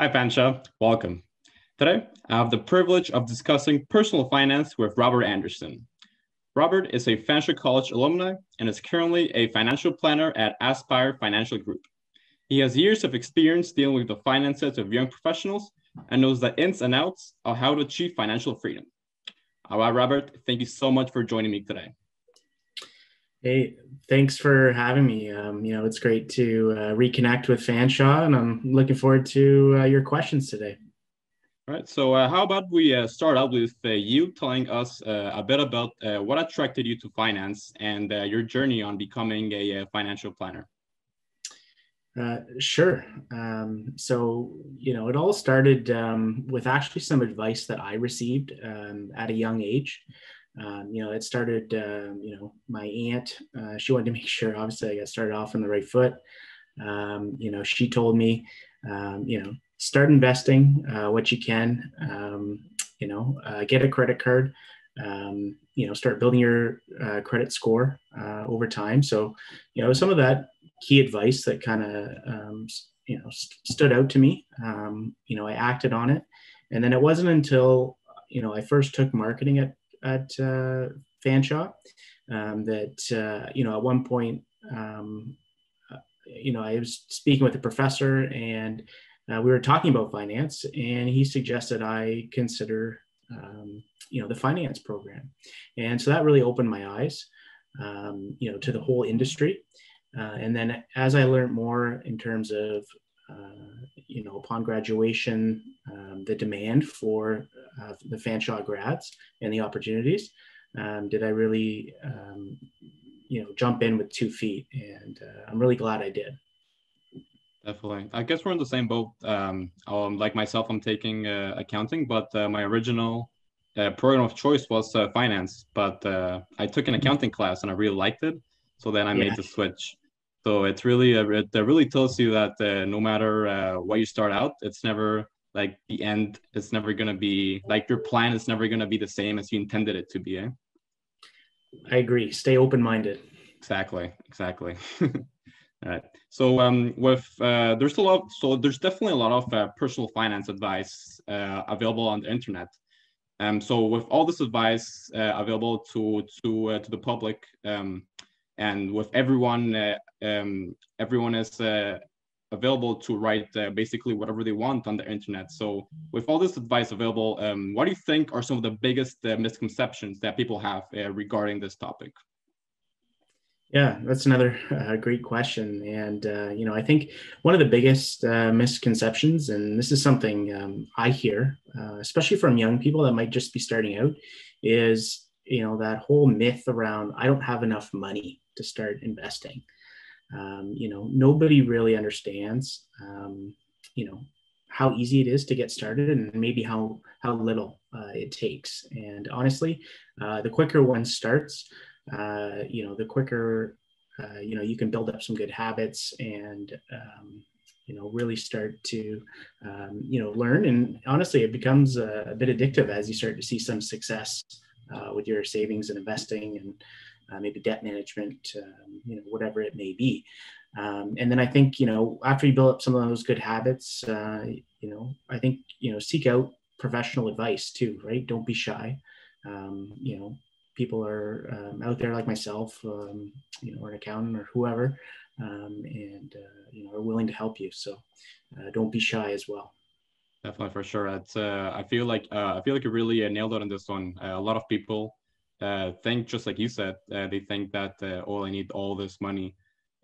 Hi, Fanshawe. Welcome. Today, I have the privilege of discussing personal finance with Robert Anderson. Robert is a Fanshawe College alumni and is currently a financial planner at Aspire Financial Group. He has years of experience dealing with the finances of young professionals and knows the ins and outs of how to achieve financial freedom. All right, Robert, thank you so much for joining me today. Hey, thanks for having me. Um, you know, it's great to uh, reconnect with Fanshawe, and I'm looking forward to uh, your questions today. All right. So, uh, how about we uh, start out with uh, you telling us uh, a bit about what attracted you to finance and your journey on becoming a, financial planner? sure. Um, so, you know, it all started um, with actually some advice that I received um, at a young age um, you know, it started, um, you know, my aunt, uh, she wanted to make sure, obviously, I got started off on the right foot. Um, you know, she told me, um, you know, start investing uh, what you can, um, you know, uh, get a credit card, um, you know, start building your uh, credit score uh, over time. So, you know, some of that key advice that kind of, you know, st- stood out to me. you know, I acted on it. And then it wasn't until, you know, I first took marketing at at uh, Fanshawe. Um, that uh, you know, at one point, um, uh, you know, I was speaking with a professor, and uh, we were talking about finance, and he suggested I consider, um, you know, the finance program, and so that really opened my eyes, um, you know, to the whole industry. Uh, and then as I learned more in terms of uh, you know, upon graduation, um, the demand for uh, the Fanshawe grads and the opportunities. Um, did I really, um, you know, jump in with two feet? And uh, I'm really glad I did. Definitely. I guess we're in the same boat. Um, um like myself, I'm taking uh, accounting, but uh, my original uh, program of choice was uh, finance. But uh, I took an accounting class and I really liked it. So then I yeah. made the switch. So it's really uh, it really tells you that uh, no matter uh, what you start out, it's never like the end. It's never gonna be like your plan is never gonna be the same as you intended it to be. Eh? I agree. Stay open minded. Exactly. Exactly. All right. So um, with uh, there's a lot. So there's definitely a lot of uh, personal finance advice uh, available on the internet. Um, so with all this advice uh, available to to uh, to the public, um, and with everyone uh, um, everyone is uh, available to write uh, basically whatever they want on the internet. So with all this advice available um, what do you think are some of the biggest uh, misconceptions that people have uh, regarding this topic? Yeah, that's another uh, great question. And, uh, you know, I think one of the biggest uh, misconceptions, and this is something um, I hear, especially from young people that might just be starting out, is, you know, that whole myth around I don't have enough money to start investing. Um, you know, nobody really understands, um, you know, how easy it is to get started and maybe how how little uh, it takes. And honestly, uh, the quicker one starts, uh, you know, the quicker uh, you know you can build up some good habits and um, you know really start to um, you know learn. And honestly, it becomes a, a, bit addictive as you start to see some success uh, with your savings and investing and uh, maybe debt management, um, you know, whatever it may be. Um, and then I think, you know, after you build up some of those good habits, uh, you know, I think, you know, seek out professional advice too, right? Don't be shy. Um, you know, people are um, out there like myself, um, you know, or an accountant or whoever, um, and, uh, you know, are willing to help you. So uh, don't be shy as well. Definitely for sure. It's, uh, I feel like, uh, I feel like you really nailed it on this one. a lot of people, uh, think just like you said, uh, they think that uh, oh, I need all this money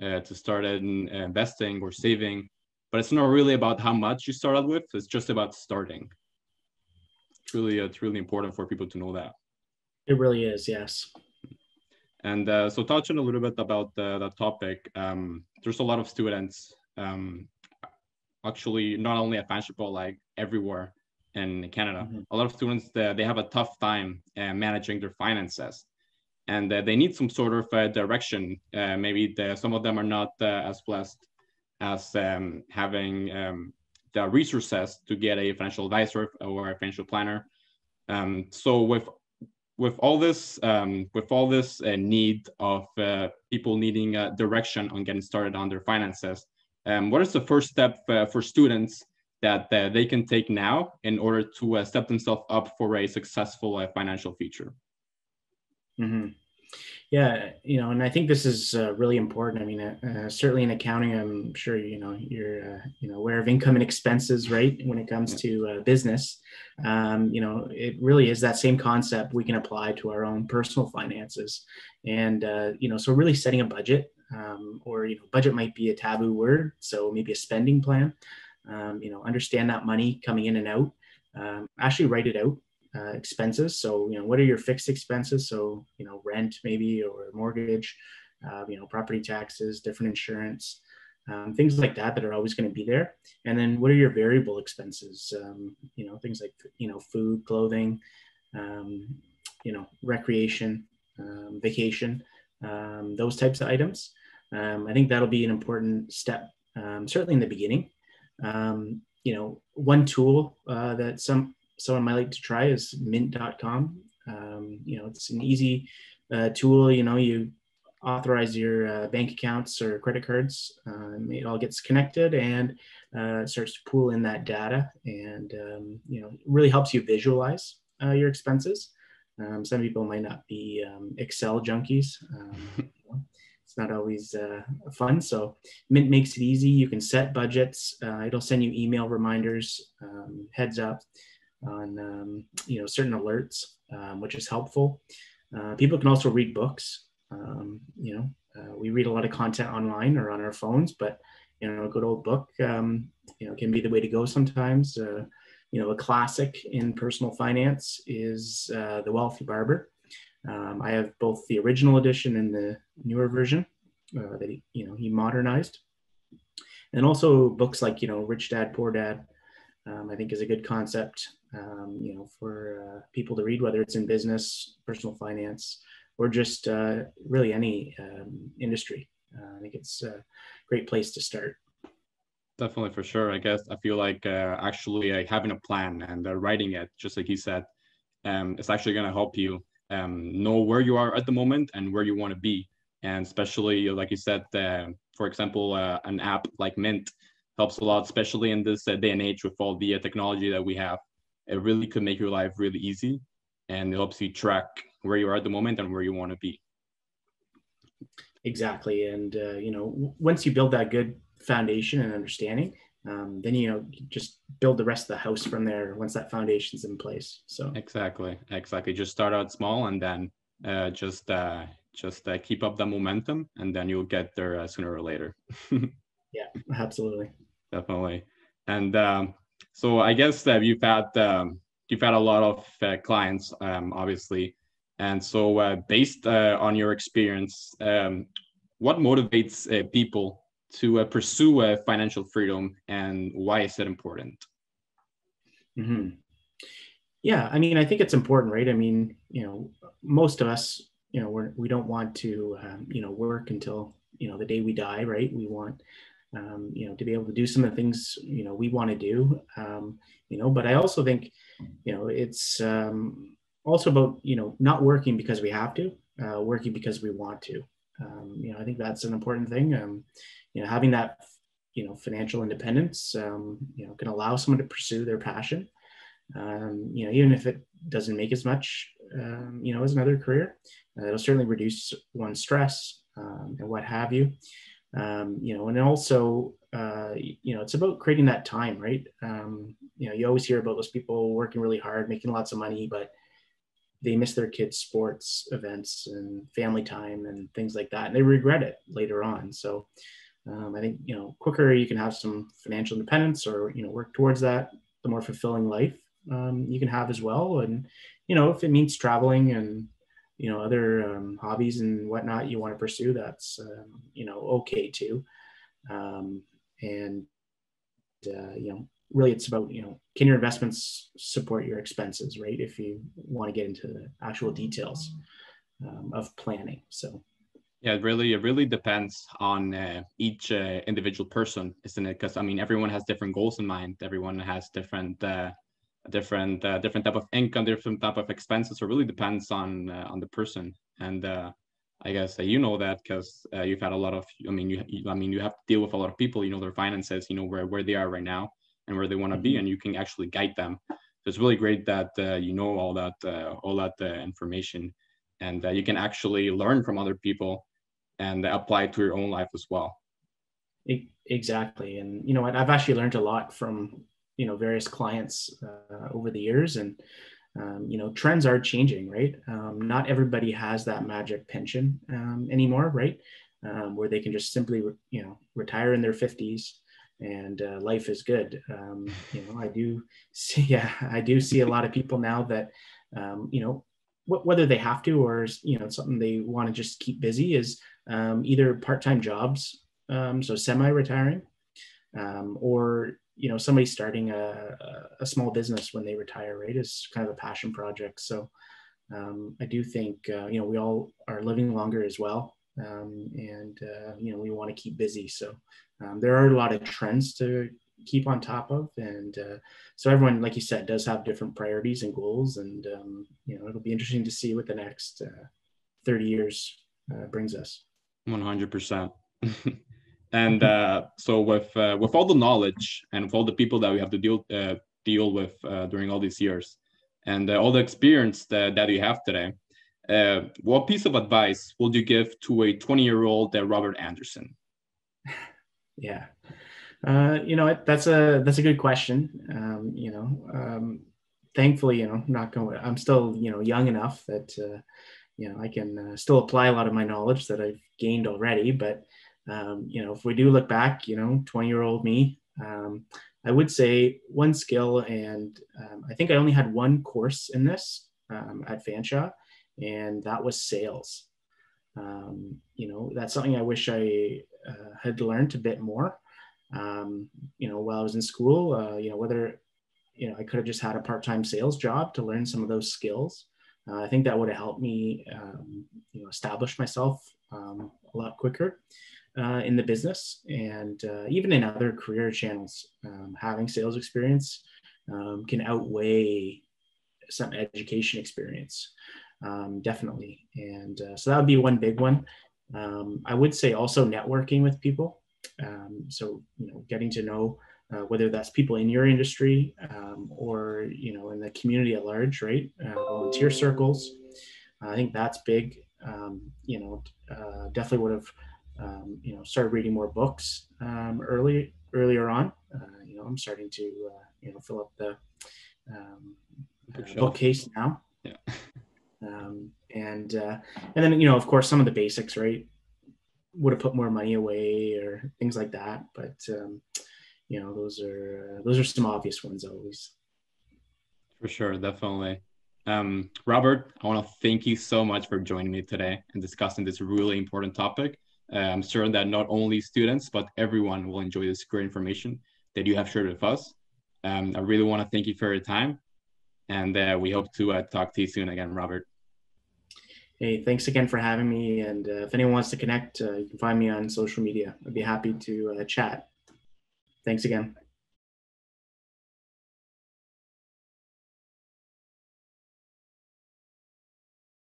uh, to start in, investing or saving, but it's not really about how much you started with. It's just about starting. It's really, it's really important for people to know that. It really is, yes. And uh, so, touching a little bit about the, that topic, um, there's a lot of students, um, actually, not only at Fanshawe, but like everywhere, in Canada. Mm-hmm. A lot of students uh, they have a tough time uh, managing their finances, and uh, they need some sort of uh, direction. Uh, maybe the, some of them are not uh, as blessed as um, having um, the resources to get a financial advisor or a financial planner. Um, so with with all this um, with all this need of people needing a direction on getting started on their finances, um, what is the first step for students that uh, they can take now in order to uh, step themselves up for a successful uh, financial future. Mm-hmm. Yeah, you know, and I think this is uh, really important. I mean, uh, uh, certainly in accounting, I'm sure you know you're uh, you know aware of income and expenses, right? When it comes to uh, business, um, you know, it really is that same concept we can apply to our own personal finances, and uh, you know, so really setting a budget, um, or you know, budget might be a taboo word, so maybe a spending plan. Um, you know, understand that money coming in and out. Um, actually, write it out uh, expenses. So, you know, what are your fixed expenses? So, you know, rent maybe or mortgage, uh, you know, property taxes, different insurance, um, things like that that are always going to be there. And then what are your variable expenses? Um, you know, things like, you know, food, clothing, um, you know, recreation, um, vacation, those types of items. I think that'll be an important step, certainly in the beginning. You know, one tool uh, that some someone might like to try is mint.com. Um, you know, it's an easy uh, tool. You know, you authorize your uh, bank accounts or credit cards. Um, it all gets connected and uh, starts to pool in that data, and um, you know, really helps you visualize uh, your expenses. Um, some people might not be um, Excel junkies. It's not always uh, fun. So Mint makes it easy. You can set budgets. Uh, it'll send you email reminders, um, heads up on um, you know certain alerts, um, which is helpful. Uh, people can also read books. Um, you know, uh, we read a lot of content online or on our phones, but you know, a good old book, um, you know, can be the way to go sometimes. Uh, you know, a classic in personal finance is uh, The Wealthy Barber. Um, I have both the original edition and the newer version uh, that he, you know he modernized, and also books like you know Rich Dad Poor Dad. Um, I think is a good concept um, you know, for uh, people to read, whether it's in business, personal finance, or just uh, really any um, industry. Uh, I think it's a great place to start. Definitely, for sure. I guess I feel like uh, actually having a plan and uh, writing it, just like you said, um, it's actually going to help you um, know where you are at the moment and where you want to be. And especially, like you said, uh, for example, an app like Mint helps a lot, especially in this day and age with all the technology that we have. It really could make your life really easy and it helps you track where you are at the moment and where you want to be. Exactly. And uh, you know once you build that good foundation and understanding um, then you know just build the rest of the house from there once that foundation's in place so. Exactly exactly. Just start out small and then uh, just uh, just uh, keep up the momentum and then you'll get there uh, sooner or later. Yeah absolutely. Definitely. And um, so I guess that you've had um, you've had a lot of uh, clients, um, obviously, and so uh, based uh, on your experience, um, what motivates uh, people to uh, pursue uh, financial freedom, and why is it important? Mm-hmm. Yeah, I mean, I think it's important, right? I mean, you know, most of us, you know, we're, we don't want to, um, you know, work until you know the day we die, right? We want um, you know, to be able to do some of the things, you know, we want to do, um, you know, but I also think, you know, it's um, also about, you know, not working because we have to, uh, working because we want to. Um, you know, I think that's an important thing. Um, you know, having that, you know, financial independence, um, you know, can allow someone to pursue their passion. you know, even if it doesn't make as much, you know, as another career, uh, it'll certainly reduce one's stress and what have you um, you know, and also, uh, you know, it's about creating that time, right? Um, you know, you always hear about those people working really hard, making lots of money, but they miss their kids' sports events and family time and things like that, and they regret it later on. So, um, I think you know, quicker you can have some financial independence or you know work towards that, the more fulfilling life um, you can have as well. And you know, if it means traveling and you know other um, hobbies and whatnot you want to pursue that's um, you know okay too. Um, and uh, you know really it's about you know can your investments support your expenses right? If you want to get into the actual details um, of planning so yeah it really it really depends on uh, each uh, individual person isn't it because i mean everyone has different goals in mind everyone has different uh, different uh, different type of income, different type of expenses. So it really depends on uh, on the person. And uh, I guess you know that because uh, you've had a lot of. I mean, you, I mean, you have to deal with a lot of people. You know their finances. You know where where they are right now. and where they want to be, mm-hmm. and you can actually guide them. So it's really great that uh, you know all that uh, all that uh, information, and you can actually learn from other people and apply it to your own life as well. Exactly, and you know I've actually learned a lot from you know various clients uh, over the years, and um, you know trends are changing, right? Um, not everybody has that magic pension um, anymore, right? Um, where they can just simply you know retire in their fifties and uh, life is good. Um, you know, I do see, yeah, I do see a lot of people now that, um, you know, whether they have to or you know something they want to just keep busy is um, either part-time jobs, um, so semi-retiring, um, or you know somebody starting a, a small business when they retire. Right, is kind of a passion project. So um, I do think uh, you know we all are living longer as well, um, and uh, you know we want to keep busy. So um, there are a lot of trends to keep on top of and uh, so everyone like you said does have different priorities and goals and um, you know it'll be interesting to see what the next uh, 30 years uh, brings us. 100% and uh, so with uh, with all the knowledge and with all the people that we have to deal uh, deal with during all these years and all the experience that, that you have today what piece of advice would you give to a 20 year old robert anderson? Yeah uh, you know, that's a that's a good question. Um, you know, um, thankfully, you know, not going. I'm still, you know, young enough that uh, you know I can uh, still apply a lot of my knowledge that I've gained already. But um, you know, if we do look back, you know, 20 year old me, um, I would say one skill, and um, I think I only had one course in this um, at Fanshawe, and that was sales. You know, that's something I wish I uh, had learned a bit more um, you know, while I was in school, uh, you know, whether, you know, I could have just had a part-time sales job to learn some of those skills. Uh, I think that would have helped me, um, you know, establish myself um, a lot quicker uh, in the business and uh, even in other career channels. Um, having sales experience um, can outweigh some education experience, um, definitely. And uh, so that would be one big one. I would say also networking with people. Um, so, you know, getting to know uh, whether that's people in your industry um, or, you know, in the community at large, right? Uh, volunteer circles. I think that's big. Um, you know, uh, definitely would have, um, you know, started reading more books um, early earlier on. Uh, you know, I'm starting to, uh, you know, fill up the um, uh, bookcase now. Yeah. and and then you know, of course, some of the basics, right? Would have put more money away or things like that. But um, you know, those are uh, those are some obvious ones always. For sure, definitely. Um, Robert, I want to thank you so much for joining me today and discussing this really important topic. Uh, I'm certain that not only students, but everyone will enjoy this great information that you have shared with us. Um, I really want to thank you for your time, and uh, we hope to uh, talk to you soon again, Robert. Hey, thanks again for having me. And uh, if anyone wants to connect, uh, you can find me on social media. I'd be happy to uh, chat. Thanks again.